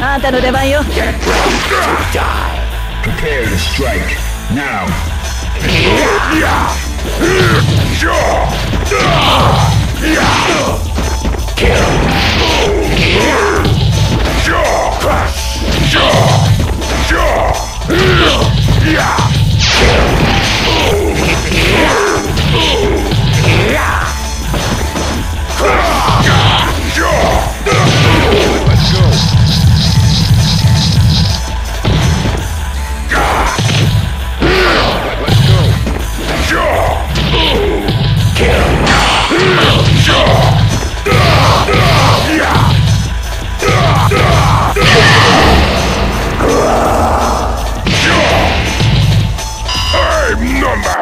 あんたの出番よ Prepare to strike. Now.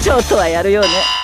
ちょっとはやるよね。